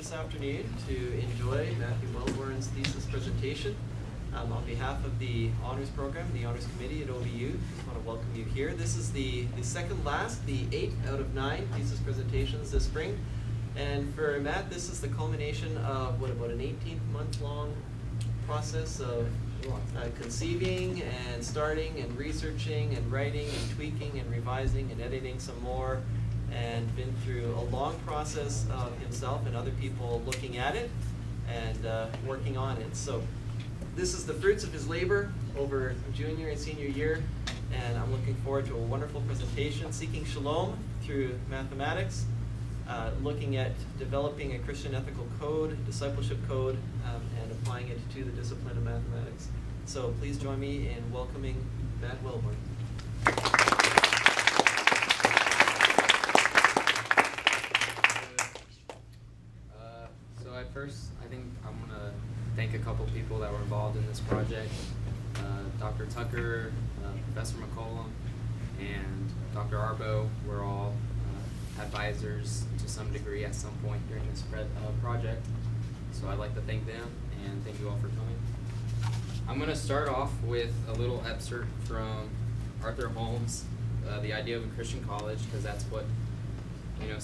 this afternoon to enjoy Matthew Welborn's thesis presentation. Um, on behalf of the honors program, the honors committee at OBU, just want to welcome you here. This is the, the second last, the eighth out of nine thesis presentations this spring. And for Matt, this is the culmination of what about an 18 month long process of uh, conceiving and starting and researching and writing and tweaking and revising and editing some more and been through a long process of himself and other people looking at it and uh, working on it. So this is the fruits of his labor over junior and senior year and I'm looking forward to a wonderful presentation, Seeking Shalom through Mathematics, uh, looking at developing a Christian ethical code, discipleship code, um, and applying it to the discipline of mathematics. So please join me in welcoming Matt Welborn. Uh, first, I think I'm gonna thank a couple people that were involved in this project. Uh, Dr. Tucker, uh, Professor McCollum, and Dr. Arbo were all uh, advisors to some degree at some point during this uh, project. So I'd like to thank them and thank you all for coming. I'm gonna start off with a little excerpt from Arthur Holmes, uh, The Idea of a Christian College, because that's what you know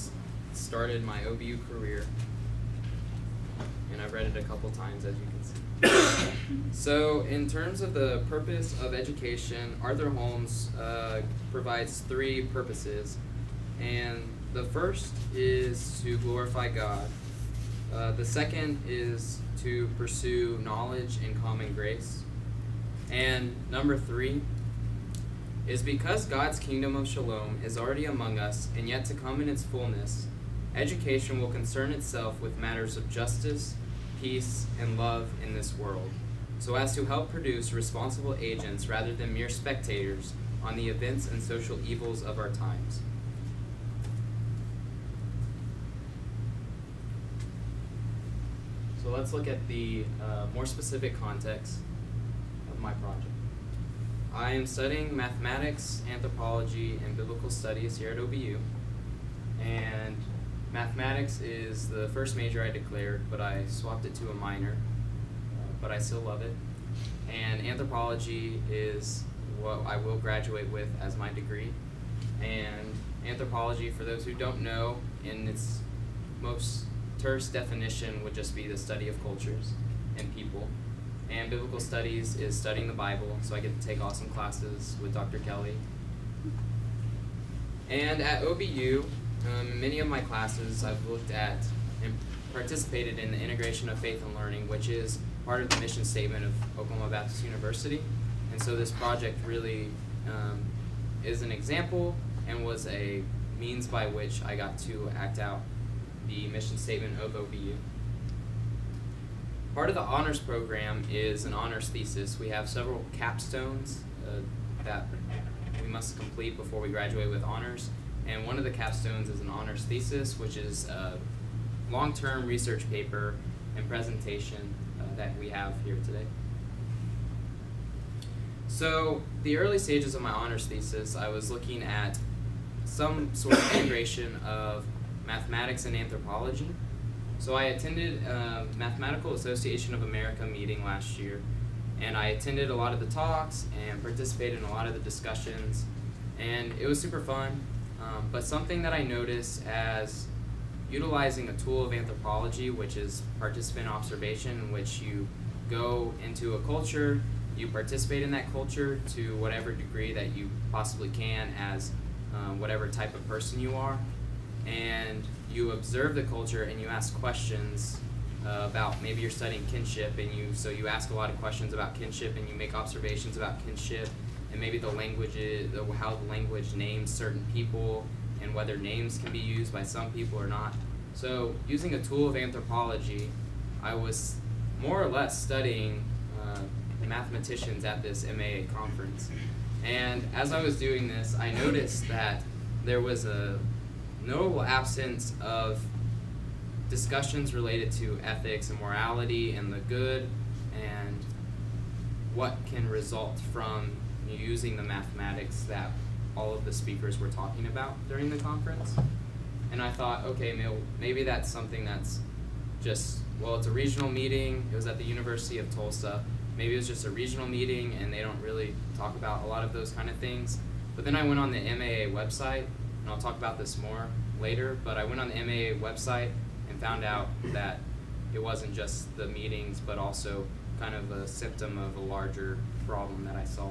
started my OBU career, and I've read it a couple times as you can see. so, in terms of the purpose of education, Arthur Holmes uh, provides three purposes, and the first is to glorify God. Uh, the second is to pursue knowledge and common grace. And number three is because God's kingdom of shalom is already among us and yet to come in its fullness, education will concern itself with matters of justice, peace, and love in this world, so as to help produce responsible agents rather than mere spectators on the events and social evils of our times. So let's look at the uh, more specific context of my project. I am studying mathematics, anthropology, and biblical studies here at OBU. And mathematics is the first major I declared, but I swapped it to a minor, uh, but I still love it. And anthropology is what I will graduate with as my degree. And anthropology, for those who don't know, in its most terse definition, would just be the study of cultures and people. And biblical studies is studying the Bible, so I get to take awesome classes with Dr. Kelly. And at OBU, um, many of my classes I've looked at and participated in the integration of faith and learning, which is part of the mission statement of Oklahoma Baptist University. And so this project really um, is an example and was a means by which I got to act out the mission statement of OBU. Part of the honors program is an honors thesis. We have several capstones uh, that we must complete before we graduate with honors. And one of the capstones is an honors thesis, which is a long term research paper and presentation uh, that we have here today. So, the early stages of my honors thesis, I was looking at some sort of integration of mathematics and anthropology. So I attended a Mathematical Association of America meeting last year, and I attended a lot of the talks and participated in a lot of the discussions, and it was super fun. Um, but something that I notice as utilizing a tool of anthropology, which is participant observation, in which you go into a culture, you participate in that culture to whatever degree that you possibly can as um, whatever type of person you are, and you observe the culture and you ask questions uh, about maybe you're studying kinship and you so you ask a lot of questions about kinship and you make observations about kinship and maybe the language is, how the language names certain people and whether names can be used by some people or not. So using a tool of anthropology, I was more or less studying uh, mathematicians at this MAA conference. And as I was doing this, I noticed that there was a notable absence of discussions related to ethics and morality and the good and what can result from using the mathematics that all of the speakers were talking about during the conference. And I thought, okay, maybe that's something that's just well, it's a regional meeting. It was at the University of Tulsa. Maybe it was just a regional meeting, and they don't really talk about a lot of those kind of things. But then I went on the MAA website, and I'll talk about this more later. But I went on the MAA website and found out that it wasn't just the meetings, but also kind of a symptom of a larger problem that I saw.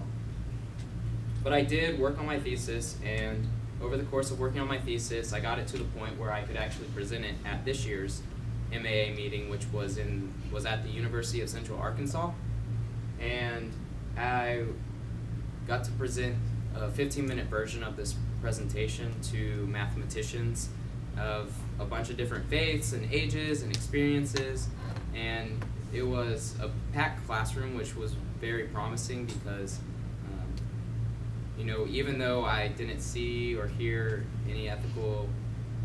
But I did work on my thesis, and over the course of working on my thesis, I got it to the point where I could actually present it at this year's MAA meeting, which was in was at the University of Central Arkansas, and I got to present a 15-minute version of this presentation to mathematicians of a bunch of different faiths and ages and experiences, and it was a packed classroom, which was very promising because you know, even though I didn't see or hear any ethical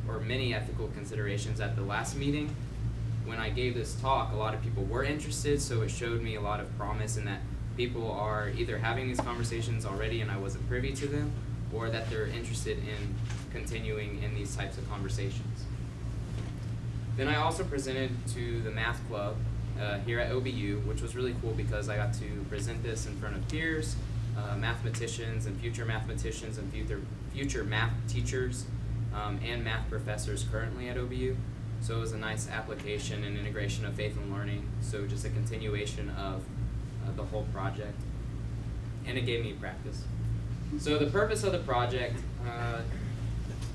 or many ethical considerations at the last meeting, when I gave this talk, a lot of people were interested, so it showed me a lot of promise in that people are either having these conversations already and I wasn't privy to them, or that they're interested in continuing in these types of conversations. Then I also presented to the math club uh, here at OBU, which was really cool because I got to present this in front of peers, uh, mathematicians and future mathematicians and future, future math teachers um, and math professors currently at OBU. So it was a nice application and integration of faith and learning. So just a continuation of uh, the whole project. And it gave me practice. So the purpose of the project uh,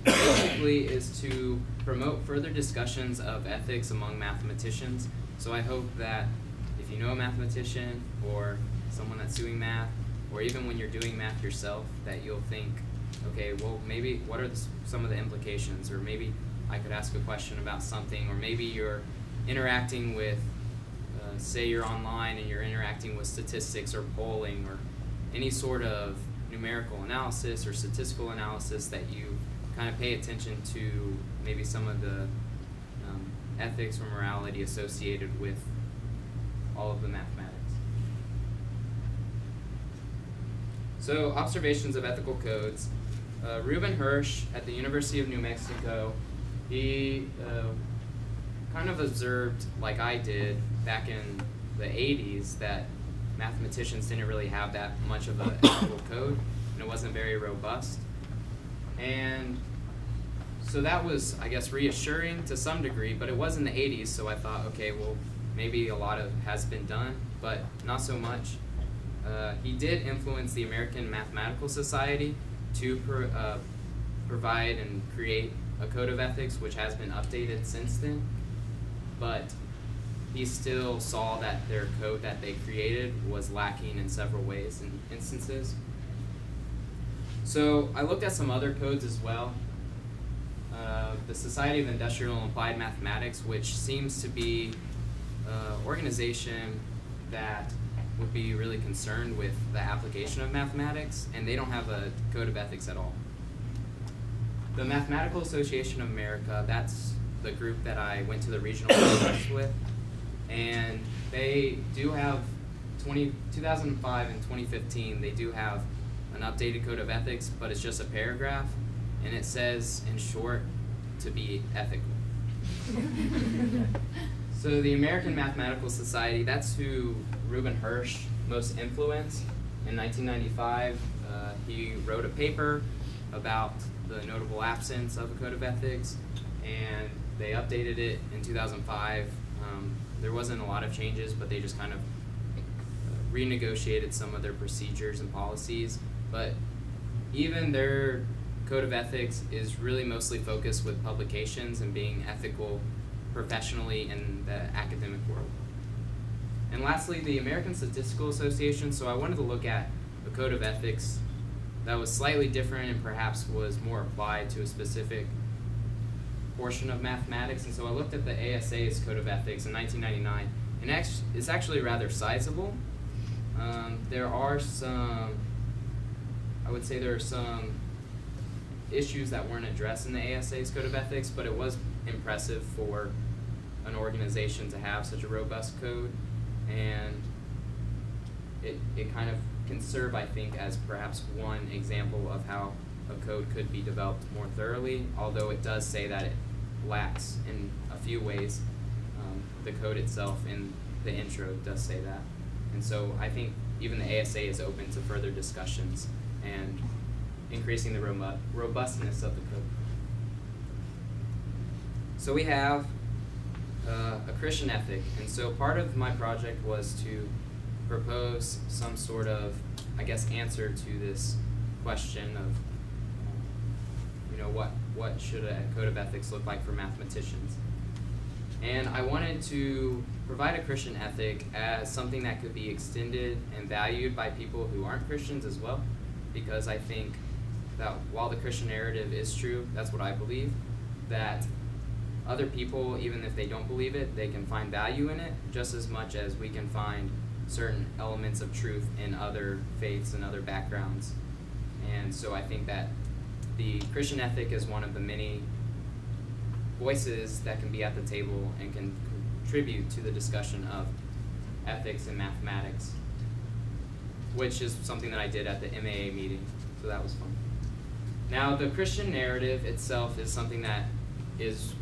basically is to promote further discussions of ethics among mathematicians. So I hope that if you know a mathematician or someone that's doing math, or even when you're doing math yourself, that you'll think, okay, well, maybe what are the, some of the implications, or maybe I could ask a question about something, or maybe you're interacting with, uh, say, you're online and you're interacting with statistics or polling or any sort of numerical analysis or statistical analysis that you kind of pay attention to maybe some of the um, ethics or morality associated with all of the mathematics. So, observations of ethical codes. Uh, Reuben Hersh at the University of New Mexico, he uh, kind of observed, like I did back in the 80s, that mathematicians didn't really have that much of an ethical code, and it wasn't very robust. And so that was, I guess, reassuring to some degree, but it was in the 80s, so I thought, okay, well, maybe a lot of has been done, but not so much. Uh, he did influence the American Mathematical Society to uh, provide and create a code of ethics, which has been updated since then. But he still saw that their code that they created was lacking in several ways and instances. So I looked at some other codes as well. Uh, the Society of Industrial and Applied Mathematics, which seems to be an uh, organization that would be really concerned with the application of mathematics, and they don't have a code of ethics at all. The Mathematical Association of America, that's the group that I went to the regional conference with, and they do have 20, 2005 and 2015, they do have an updated code of ethics, but it's just a paragraph, and it says, in short, to be ethical. so the American Mathematical Society, that's who Reuben Hersh most influenced. In 1995, uh, he wrote a paper about the notable absence of a code of ethics, and they updated it in 2005. Um, there wasn't a lot of changes, but they just kind of uh, renegotiated some of their procedures and policies. But even their code of ethics is really mostly focused with publications and being ethical professionally in the academic world. And lastly, the American Statistical Association. So I wanted to look at a code of ethics that was slightly different and perhaps was more applied to a specific portion of mathematics. And so I looked at the ASA's Code of Ethics in 1999, and it's actually rather sizable. Um, there are some, I would say there are some issues that weren't addressed in the ASA's Code of Ethics, but it was impressive for an organization to have such a robust code and it, it kind of can serve, I think, as perhaps one example of how a code could be developed more thoroughly, although it does say that it lacks in a few ways. Um, the code itself in the intro does say that. And so I think even the ASA is open to further discussions and increasing the robustness of the code. So we have uh, a Christian ethic, and so part of my project was to propose some sort of, I guess, answer to this question of, you know, what what should a code of ethics look like for mathematicians? And I wanted to provide a Christian ethic as something that could be extended and valued by people who aren't Christians as well, because I think that while the Christian narrative is true, that's what I believe, that other people, even if they don't believe it, they can find value in it just as much as we can find certain elements of truth in other faiths and other backgrounds. And so I think that the Christian ethic is one of the many voices that can be at the table and can contribute to the discussion of ethics and mathematics, which is something that I did at the MAA meeting, so that was fun. Now, the Christian narrative itself is something that is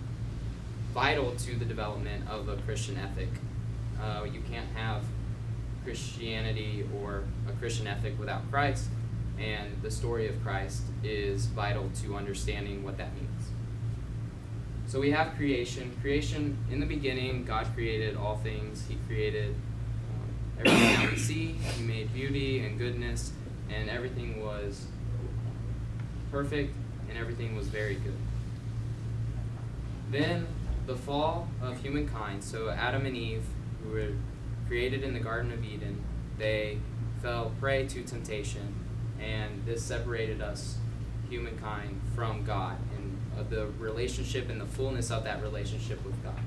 vital to the development of a Christian ethic. Uh, you can't have Christianity or a Christian ethic without Christ, and the story of Christ is vital to understanding what that means. So we have creation. Creation, in the beginning, God created all things. He created um, everything that we see. He made beauty and goodness, and everything was perfect, and everything was very good. Then the fall of humankind, so Adam and Eve, who were created in the Garden of Eden, they fell prey to temptation, and this separated us, humankind, from God and uh, the relationship and the fullness of that relationship with God.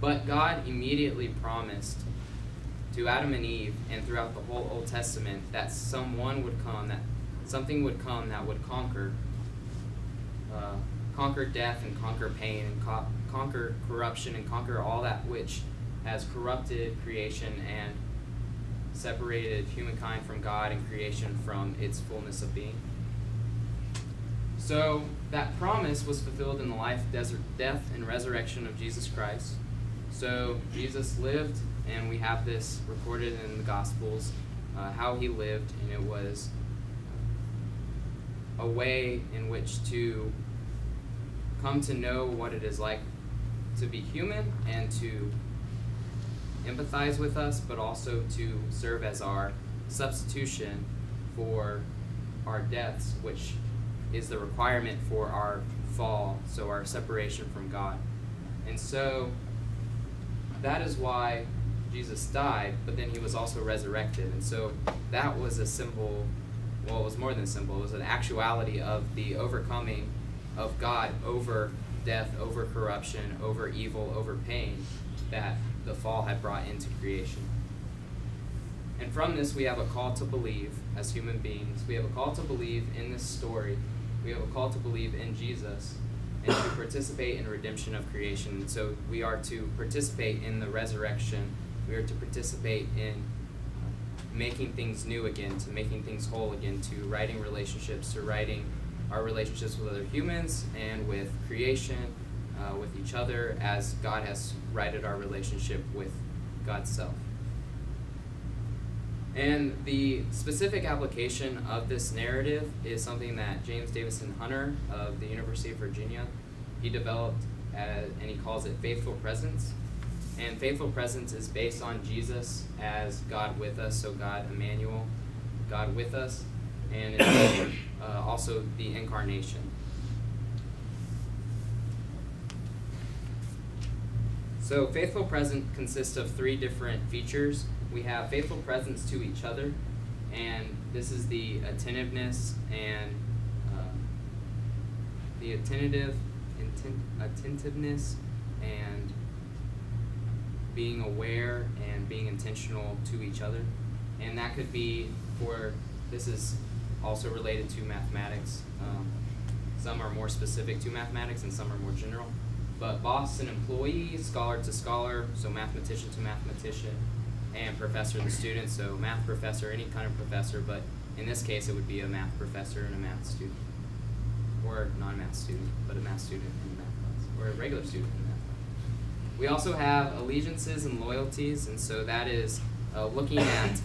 But God immediately promised to Adam and Eve and throughout the whole Old Testament that someone would come, that something would come that would conquer uh, conquer death and conquer pain and co- conquer corruption and conquer all that which has corrupted creation and separated humankind from God and creation from its fullness of being. So that promise was fulfilled in the life, desert, death, and resurrection of Jesus Christ. So Jesus lived, and we have this recorded in the Gospels, uh, how he lived, and it was a way in which to come to know what it is like to be human and to empathize with us, but also to serve as our substitution for our deaths, which is the requirement for our fall, so our separation from God. And so that is why Jesus died, but then he was also resurrected. And so that was a symbol, well, it was more than a symbol, it was an actuality of the overcoming of God over death, over corruption, over evil, over pain that the fall had brought into creation. And from this, we have a call to believe as human beings. We have a call to believe in this story. We have a call to believe in Jesus and to participate in redemption of creation. So we are to participate in the resurrection. We are to participate in uh, making things new again, to making things whole again, to righting relationships, to righting our relationships with other humans and with creation, uh, with each other, as God has righted our relationship with God's self. And the specific application of this narrative is something that James Davison Hunter of the University of Virginia, he developed as, and he calls it faithful presence. And faithful presence is based on Jesus as God with us, so God Emmanuel, God with us, and it's uh, also the incarnation. So, faithful present consists of three different features. We have faithful presence to each other, and this is the attentiveness and uh, the attentive, intent, attentiveness and being aware and being intentional to each other. And that could be for this is also related to mathematics. Um, some are more specific to mathematics and some are more general. But boss and employee, scholar to scholar, so mathematician to mathematician, and professor to student, so math professor, any kind of professor, but in this case it would be a math professor and a math student. Or not a math student, but a math student in math class, or a regular student in math class. We also have allegiances and loyalties, and so that is uh, looking at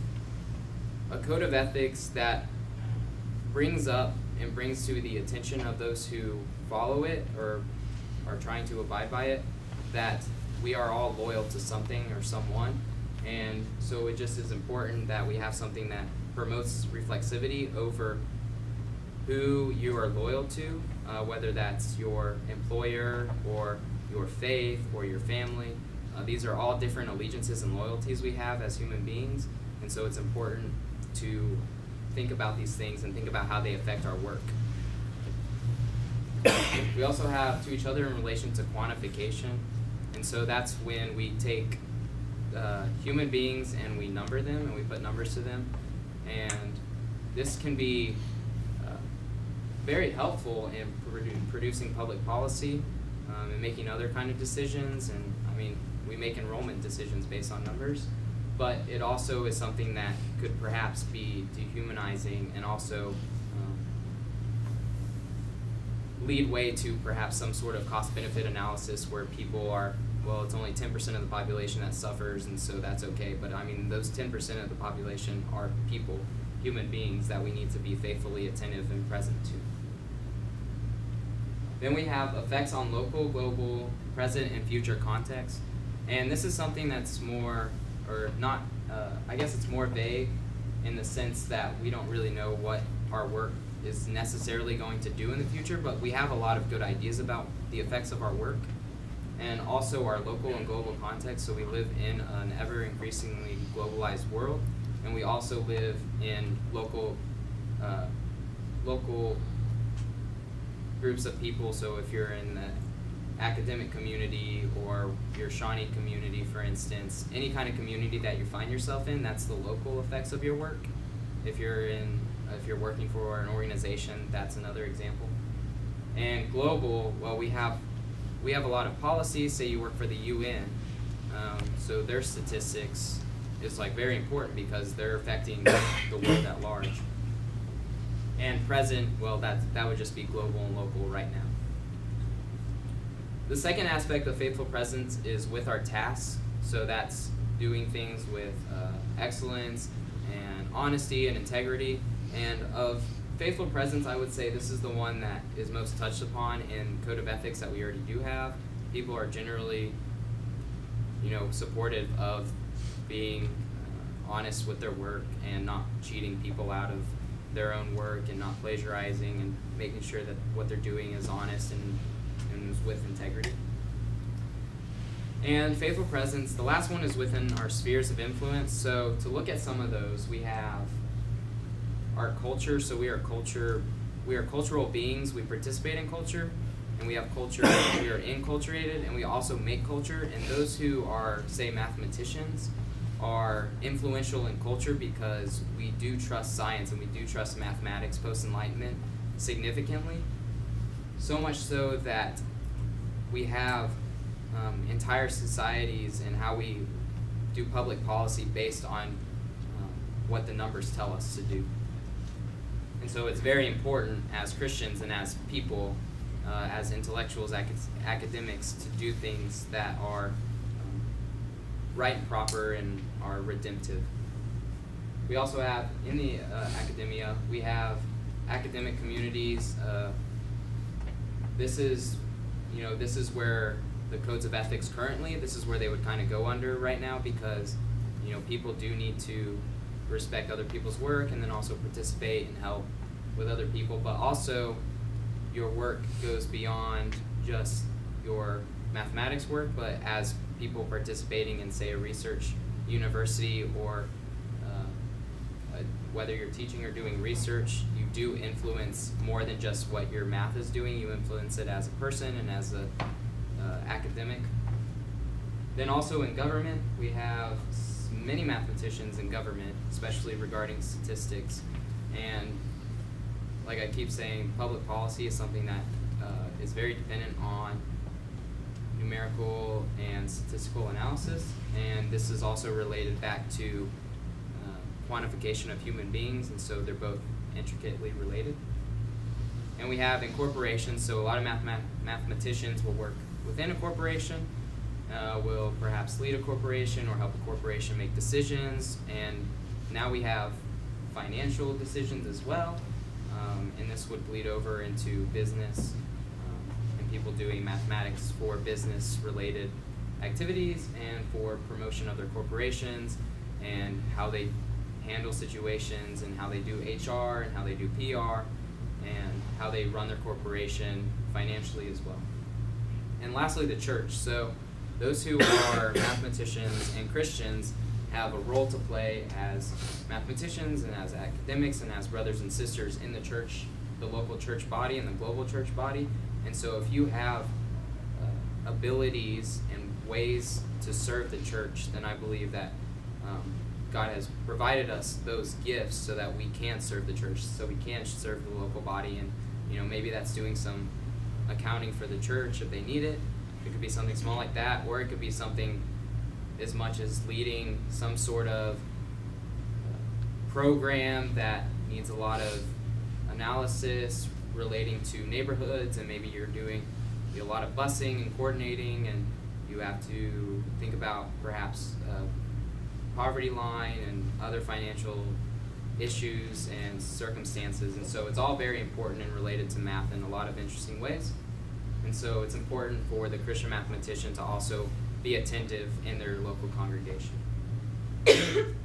a code of ethics that brings up and brings to the attention of those who follow it or are trying to abide by it that we are all loyal to something or someone. And so it just is important that we have something that promotes reflexivity over who you are loyal to, uh, whether that's your employer or your faith or your family. Uh, these are all different allegiances and loyalties we have as human beings, and so it's important to think about these things and think about how they affect our work. we also have to each other in relation to quantification, and so that's when we take uh, human beings and we number them and we put numbers to them, and this can be uh, very helpful in produ- producing public policy um, and making other kind of decisions. And I mean, we make enrollment decisions based on numbers, but it also is something that could perhaps be dehumanizing and also um, lead way to perhaps some sort of cost benefit analysis where people are well it's only 10% of the population that suffers and so that's okay. But i mean those 10% of the population are people human beings that we need to be faithfully attentive and present to. Then we have effects on local global present and future context. And this is something that's more or not uh, i guess it's more vague in the sense that we don't really know what our work is necessarily going to do in the future but we have a lot of good ideas about the effects of our work and also our local and global context. So we live in an ever increasingly globalized world, and we also live in local, uh, local groups of people. So if you're in the academic community or your Shawnee community, for instance, any kind of community that you find yourself in, that's the local effects of your work. If you're in, if you're working for an organization, that's another example. And global, well, we have we have a lot of policies. Say you work for the UN, um, so their statistics is like very important because they're affecting the world at large. And present, well, that that would just be global and local right now. The second aspect of faithful presence is with our tasks. So that's doing things with uh, excellence and honesty and integrity. And of faithful presence, I would say this is the one that is most touched upon in code of ethics that we already do have. People are generally, you know, supportive of being uh, honest with their work and not cheating people out of their own work and not plagiarizing and making sure that what they're doing is honest and, and is with integrity. And faithful presence, the last one is within our spheres of influence. So to look at some of those, we have our culture. So we are culture, we are cultural beings. We participate in culture, and we have culture. we are enculturated, and we also make culture. And those who are, say, mathematicians, are influential in culture because we do trust science and we do trust mathematics post enlightenment significantly. So much so that we have um, entire societies and how we do public policy based on um, what the numbers tell us to do. And so it's very important as Christians and as people, uh, as intellectuals, ac- academics, to do things that are um, right and proper and are redemptive. We also have, in the uh, academia, we have academic communities. Uh, this is, you know, this is where the codes of ethics currently, this is where they would kind of go under right now because, you know, people do need to respect other people's work and then also participate and help with other people, but also your work goes beyond just your mathematics work, but as people participating in, say, a research university or uh, whether you're teaching or doing research, do influence more than just what your math is doing. You influence it as a person and as a uh, academic. Then also in government, we have many mathematicians in government, especially regarding statistics. And like I keep saying, public policy is something that uh, is very dependent on numerical and statistical analysis. And this is also related back to uh, quantification of human beings, and so they're both intricately related. And we have incorporations, so a lot of mathemat- mathematicians will work within a corporation uh, will perhaps lead a corporation or help a corporation make decisions, and now we have financial decisions as well, um, and this would bleed over into business um, and people doing mathematics for business related activities and for promotion of their corporations and how they handle situations and how they do HR and how they do PR and how they run their corporation financially as well. And lastly, the church. So, those who are mathematicians and Christians have a role to play as mathematicians and as academics and as brothers and sisters in the church, the local church body and the global church body. And so, if you have uh, abilities and ways to serve the church, then I believe that um, God has provided us those gifts so that we can serve the church, so we can serve the local body, and you know maybe that's doing some accounting for the church if they need it. It could be something small like that, or it could be something as much as leading some sort of program that needs a lot of analysis relating to neighborhoods, and maybe you're doing a lot of busing and coordinating, and you have to think about perhaps. Uh, poverty line and other financial issues and circumstances. And so it's all very important and related to math in a lot of interesting ways. And so it's important for the Christian mathematician to also be attentive in their local congregation.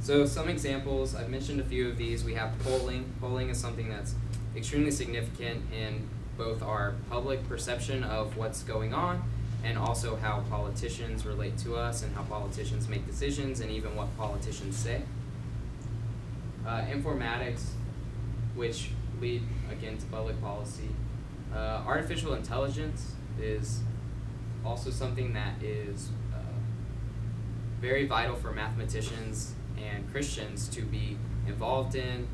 so some examples, I've mentioned a few of these. We have polling. Polling is something that's extremely significant in both our public perception of what's going on and also how politicians relate to us and how politicians make decisions and even what politicians say. Uh, informatics, which lead again to public policy. Uh, artificial intelligence is also something that is uh, very vital for mathematicians and Christians to be involved in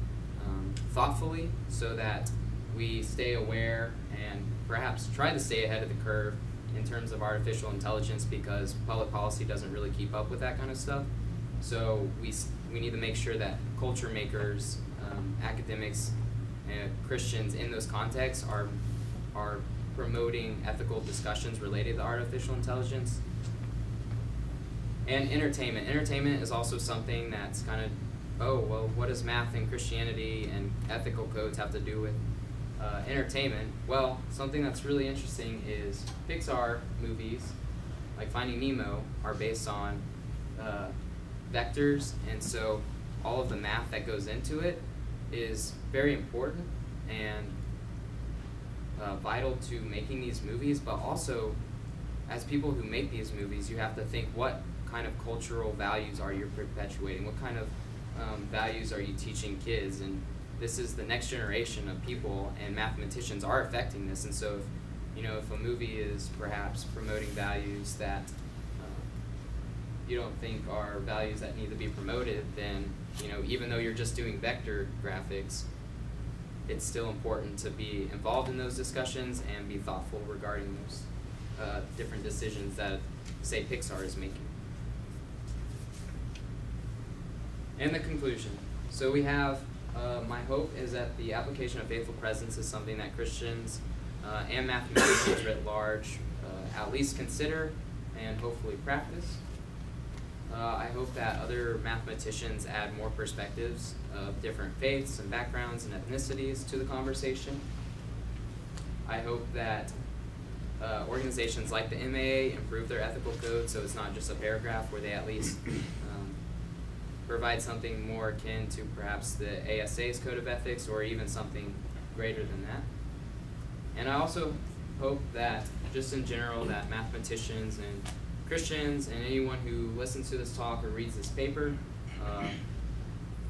um, thoughtfully so that we stay aware and perhaps try to stay ahead of the curve in terms of artificial intelligence because public policy doesn't really keep up with that kind of stuff. So we, we need to make sure that culture makers, um, academics, and Christians in those contexts are, are promoting ethical discussions related to artificial intelligence. And entertainment. Entertainment is also something that's kind of, oh, well, what does math and Christianity and ethical codes have to do with uh, entertainment, well, something that's really interesting is Pixar movies, like Finding Nemo, are based on uh, vectors, and so all of the math that goes into it is very important and uh, vital to making these movies, but also as people who make these movies, you have to think what kind of cultural values are you perpetuating? What kind of um, values are you teaching kids? And this is the next generation of people, and mathematicians are affecting this. And so, if, you know, if a movie is perhaps promoting values that uh, you don't think are values that need to be promoted, then you know, even though you're just doing vector graphics, it's still important to be involved in those discussions and be thoughtful regarding those uh, different decisions that, say, Pixar is making. And the conclusion. So we have uh, my hope is that the application of faithful presence is something that Christians uh, and mathematicians writ large uh, at least consider and hopefully practice. Uh, I hope that other mathematicians add more perspectives of different faiths and backgrounds and ethnicities to the conversation. I hope that uh, organizations like the MAA improve their ethical code so it's not just a paragraph where they at least provide something more akin to perhaps the ASA's Code of Ethics or even something greater than that. And I also hope that, just in general, that mathematicians and Christians and anyone who listens to this talk or reads this paper uh,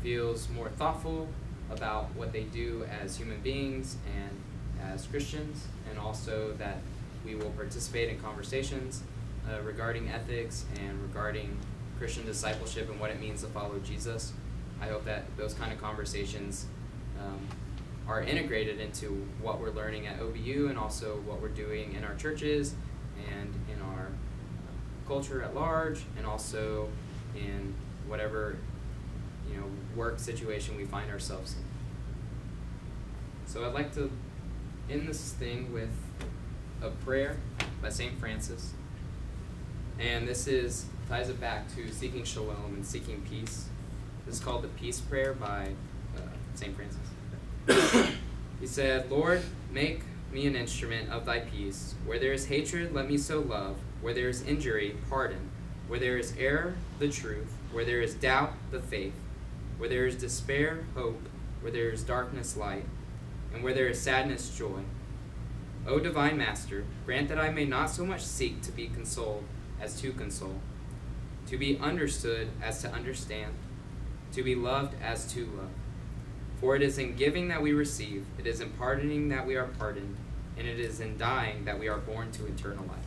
feels more thoughtful about what they do as human beings and as Christians, and also that we will participate in conversations uh, regarding ethics and regarding Christian discipleship and what it means to follow Jesus. I hope that those kind of conversations um, are integrated into what we're learning at OBU and also what we're doing in our churches and in our culture at large and also in whatever you know work situation we find ourselves in. So I'd like to end this thing with a prayer by St. Francis. And this is ties it back to seeking shalom and seeking peace. This is called the Peace Prayer by uh, St. Francis. he said, Lord, make me an instrument of thy peace. Where there is hatred, let me sow love. Where there is injury, pardon. Where there is error, the truth. Where there is doubt, the faith. Where there is despair, hope. Where there is darkness, light. And where there is sadness, joy. O divine Master, grant that I may not so much seek to be consoled as to console, to be understood as to understand, to be loved as to love. For it is in giving that we receive, it is in pardoning that we are pardoned, and it is in dying that we are born to eternal life.